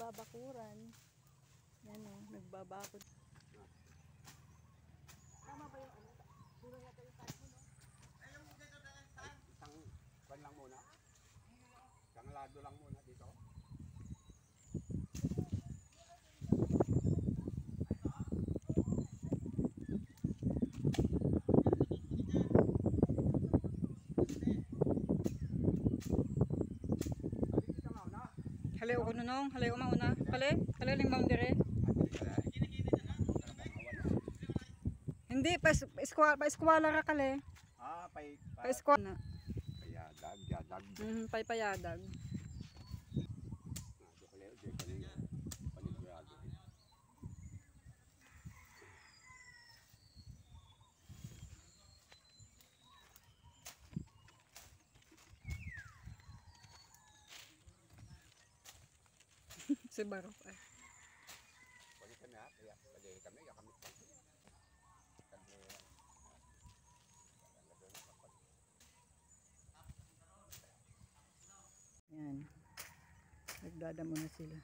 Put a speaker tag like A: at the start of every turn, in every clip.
A: nagbabakuran. Yan o, nagbabakod. Tama ba yung ano? Puro na tayo tayo mo, no?
B: Isang kwan lang muna. Isang lado lang muna
C: Hali ko nunong, hali ko mauna. Hali, hali ling boundary. Hindi, pa eskwala, pa eskwala ka kali.
B: Ah, pay
C: Pa eskwala na.
B: payadag, yadag.
C: Mhm, pay payadag.
B: Nado ko leo, di ko leo. Panigurado.
C: Si Barok ay.
B: Pwede kami ha, kaya kami, yakamit lang. Kami,
A: Yan. Nagdadamo na sila.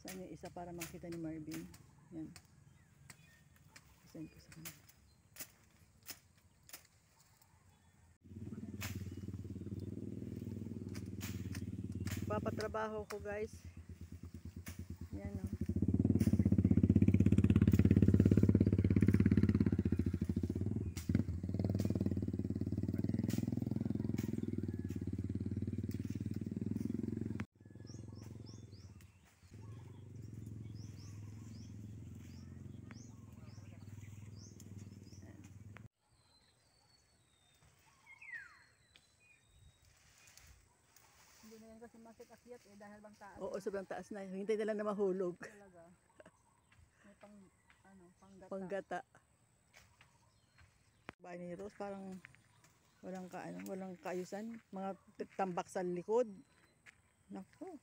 A: Saan yung isa para makita ni Marvin? Yan. Isend ko sa kanila. Papatrabaho ko guys. Yan o.
C: Yan kasi masik akyat eh dahil bang taas
A: Oo, sobrang taas na. Hintay na lang na mahulog.
C: talaga. May pang, ano, panggata.
A: Panggata. Bahay ni Rose parang walang ka, ano, walang kaayusan. Mga tambak sa likod. Nako.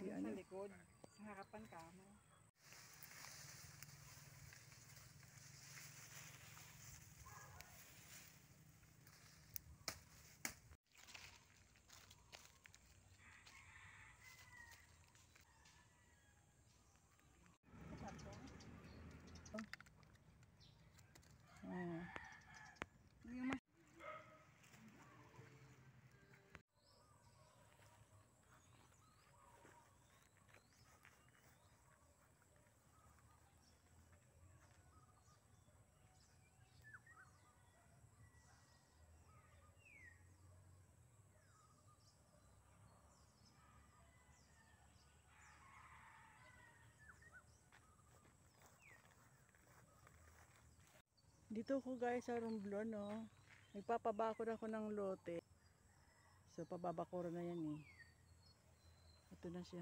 C: Ano
A: ano.
C: sa likod. Sa harapan ka mo.
A: Ah.
C: Yung mas
A: Dito ko guys sa Romblon, no. Nagpapabakod ako ng lote. So pababakuro na yan eh. Ito na siya.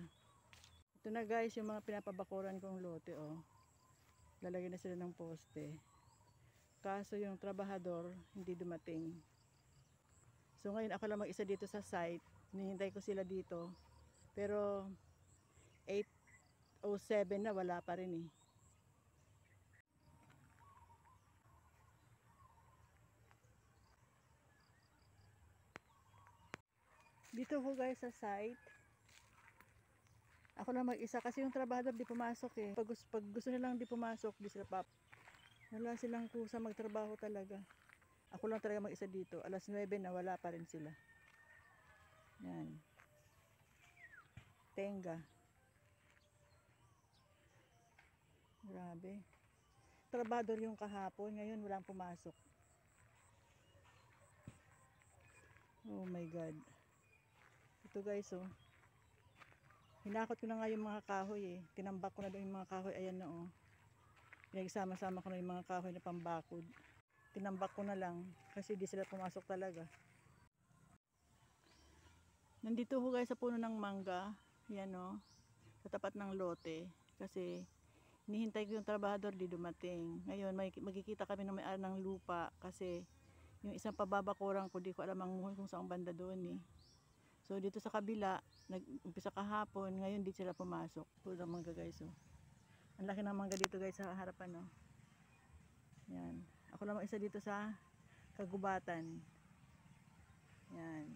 A: Ito na guys yung mga pinapabakuran kong lote, oh. Lalagyan na sila ng poste. Kaso yung trabahador hindi dumating. So ngayon ako lang mag-isa dito sa site. Nihintay ko sila dito. Pero 8.07 na wala pa rin eh. Dito ko guys sa site. Ako lang mag-isa kasi yung trabahador di pumasok eh. Pag, pag gusto nilang di pumasok, di sila pap. Wala silang kusa magtrabaho talaga. Ako lang talaga mag-isa dito. Alas 9 na wala pa rin sila. Yan. Tenga. Grabe. Trabador yung kahapon. Ngayon walang pumasok. Oh my God. Ito guys oh. Hinakot ko na nga yung mga kahoy eh. Tinambak ko na doon yung mga kahoy. Ayan na oh. Pinagsama-sama ko na yung mga kahoy na pambakod. Tinambak ko na lang kasi di sila pumasok talaga. Nandito ko guys sa puno ng mangga. Yan oh. Sa tapat ng lote. Kasi nihintay ko yung trabahador di dumating. Ngayon may, magkikita kami ng may-ari ng lupa kasi yung isang pababakurang ko di ko alam ang kung saan banda doon eh. So dito sa kabila, nag-umpisa kahapon, ngayon di sila pumasok. Puro ng mangga guys oh. Ang laki ng mangga dito guys sa harapan oh. Yan. Ako lang isa dito sa kagubatan. Yan.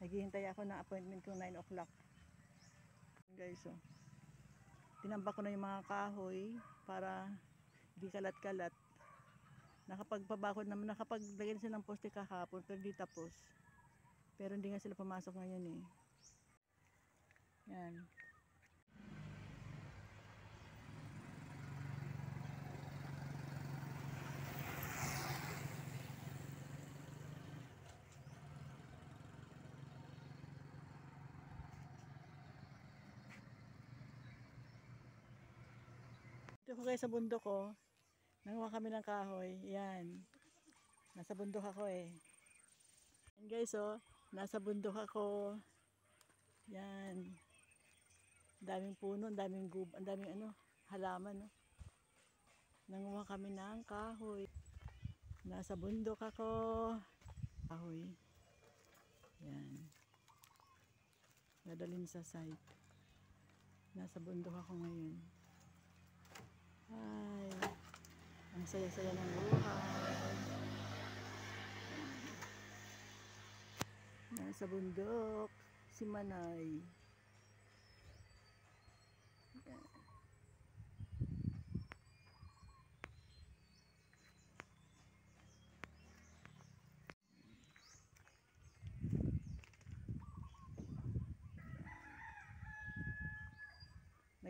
A: Naghihintay ako ng appointment ko 9 o'clock. Guys, oh. Tinambak ko na yung mga kahoy para di kalat-kalat. Nakapagpabakod naman, nakapaglagay na sila ng poste kahapon pero di tapos. Pero hindi nga sila pumasok ngayon eh. Yan. Dito ko kayo sa bundok ko. Nanguha kami ng kahoy. Yan. Nasa bundok ako eh. Yan guys oh. Nasa bundok ako. Yan. Daming puno, ang daming gub, ang daming ano, halaman no. Nanguha kami ng kahoy. Nasa bundok ako. Kahoy. Yan. Dadalhin sa site. Nasa bundok ako ngayon. Ay, ang saya-saya ng buhay. Nasa bundok, si Manay.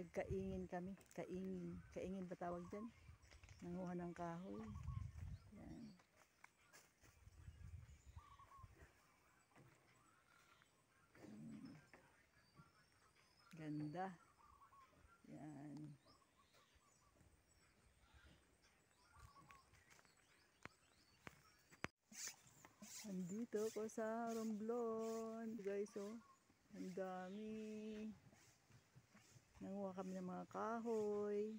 A: Nagkaingin kami. Kaingin. Kaingin ba tawag dyan? Nanguha ng kahoy. Yan. Mm. Ganda. Yan. Andito ko sa Romblon. Guys, oh. Ang dami. Nanguha kami ng mga kahoy,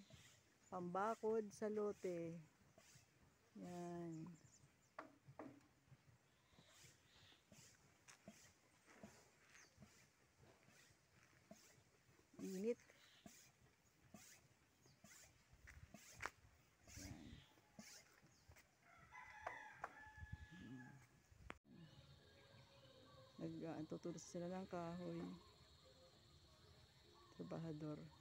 A: pambakod sa lote. Yan. Init. Nag, uh, sila ng kahoy trabahador.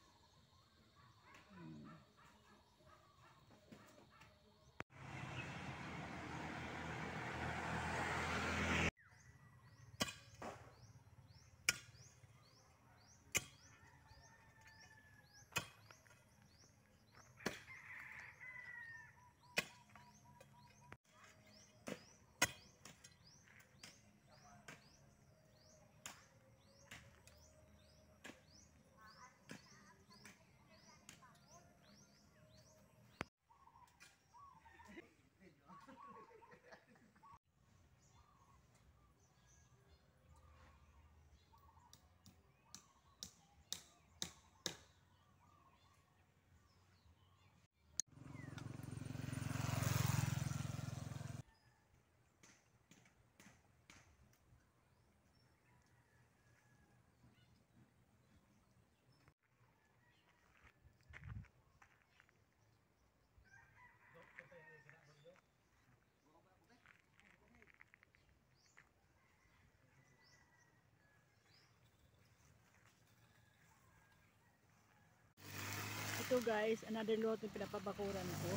A: Ito guys, another lot yung pinapabakuran ko.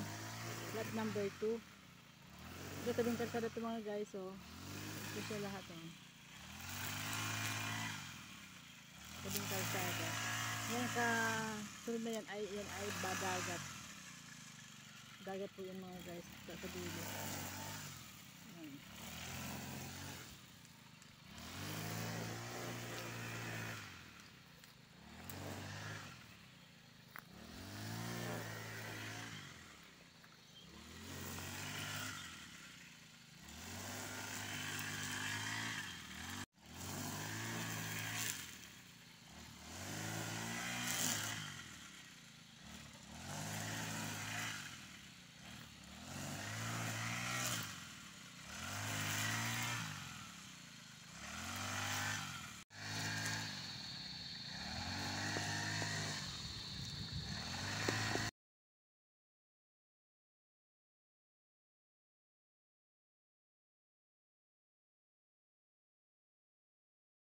A: Lot number 2. Ito tabing kalsada ito mga guys, oh. Ito siya lahat, oh. Tabing kalsada. Yan ka, sunod na yan ay, yan ay badagat. Dagat po yan mga guys, sa dulo.